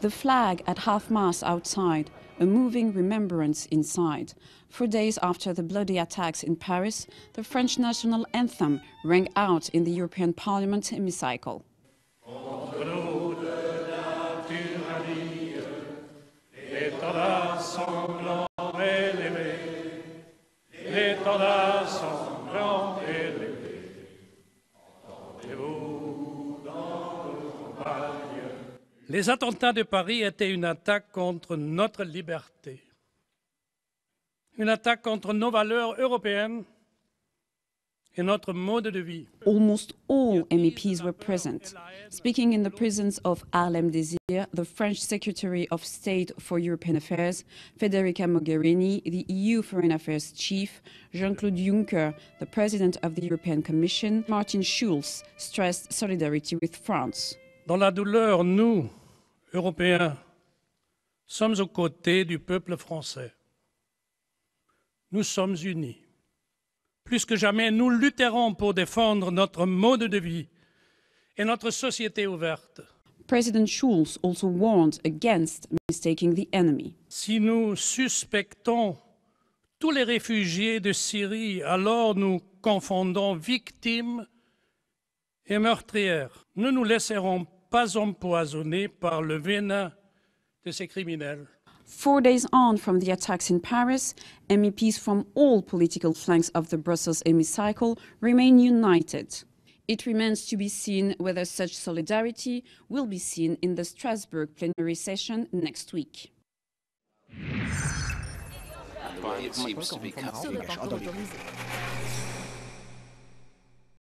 The flag at half-mast outside, a moving remembrance inside. Four days after the bloody attacks in Paris, the French national anthem rang out in the European Parliament hemicycle. Les attentats de Paris étaient une attaque contre notre liberté, une attaque contre nos valeurs européennes et notre mode de vie. Almost all MEPs were present. Speaking in the presence of Harlem Désir, the French Secretary of State for European Affairs, Federica Mogherini, the EU Foreign Affairs Chief, Jean-Claude Juncker, the President of the European Commission, Martin Schulz, stressed solidarity with France. Dans la douleur, nous, Européens, sommes aux côtés du peuple français. Nous sommes unis. Plus que jamais, nous lutterons pour défendre notre mode de vie et notre société ouverte. President Schulz also warned against mistaking the enemy. Si nous suspectons tous les réfugiés de Syrie, alors nous confondons victimes et meurtrières. Ne nous laisserons pas empoisonner par le venin de ces criminels. Four days on from the attacks in Paris, MEPs from all political flanks of the Brussels hemicycle remain united. It remains to be seen whether such solidarity will be seen in the Strasbourg plenary session next week. It seems to be coming.